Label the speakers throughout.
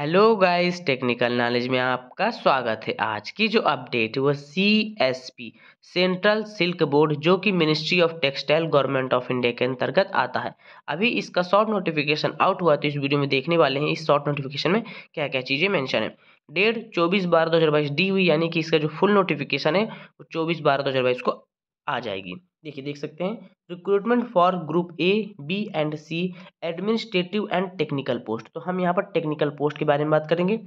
Speaker 1: Hello guys technical knowledge में आपका स्वागत है। आज की जो अपडेट है वो C S P central silk board जो कि ministry of textile government of India के अंतर्गत आता है। अभी इसका शॉर्ट नोटिफिकेशन आउट हुआ तो इस वीडियो में देखने वाले हैं इस शॉर्ट नोटिफिकेशन में क्या क्या चीज़ें मेंशन है। डेट चौबीस बारह दो हज़ार बाईस डी हुई, यानी कि इसका जो फुल नोटिफिकेशन है, वो चौबीस बारह दो हज़ार बाईस को आ जाएगी। देखिए, देख सकते हैं। Recruitment for group A B and C administrative and technical post तो हम यहाँ पर टेक्निकल पोस्ट के बारे में बात करेंगे।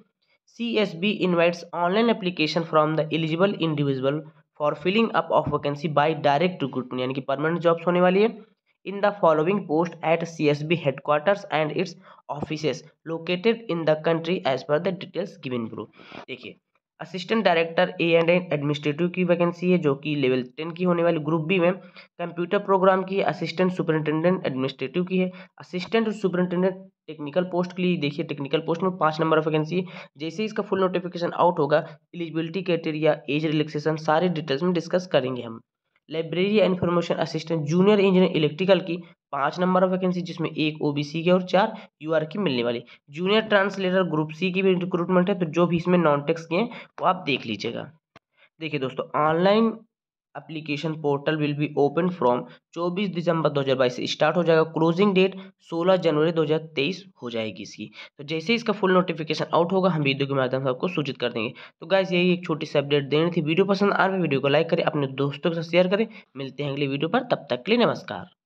Speaker 1: C S B invites online application from the eligible individual for filling up of vacancy by direct recruitment यानी कि परमानेंट जॉब्स होने वाली है। In the following post at C S B headquarters and its offices located in the country as per the details given group देखिए assistant director A and N administrative की vacancy है, जो कि level ten की होने वाली group B में। Computer program की असिस्टेंट सुपरिटेंडेंट एडमिनिस्ट्रेटिव की है। असिस्टेंट सुपरिटेंडेंट टेक्निकल पोस्ट के लिए देखिए टेक्निकल पोस्ट में पाँच नंबर ऑफ़ वैकेंसी है। जैसे ही इसका फुल नोटिफिकेशन आउट होगा एलिजिबिलिटी क्राइटेरिया एज रिलैक्सेशन सारे डिटेल्स में डिस्कस करेंगे हम। Library information assistant junior engineer electrical की पाँच नंबर ऑफ़ वैकेंसी जिसमें एक ओबीसी की और चार यूआर की मिलने वाली। जूनियर ट्रांसलेटर ग्रुप सी की भी रिक्रूटमेंट है तो जो भी इसमें नॉन टेक्स के हैं, वो आप देख लीजिएगा। देखिए दोस्तों online application portal will be open from 24 दिसंबर 2022 से स्टार्ट हो जाएगा। क्लोजिंग डेट 16 जनवरी 2023 हो जाएगी इसकी। तो जैसे ही इसका फुल नोटिफिकेशन आउट होगा, हम वीडियो के माध्यम से आपको सूचित कर देंगे। तो गाइस यही एक छोटी सी अपडेट देनी थी। वीडियो पसंद आ रही वीडियो को लाइक करें, अपने दोस्तों के साथ शेयर करें। मिलते हैं अगले वीडियो पर, तब तक के लिए नमस्कार।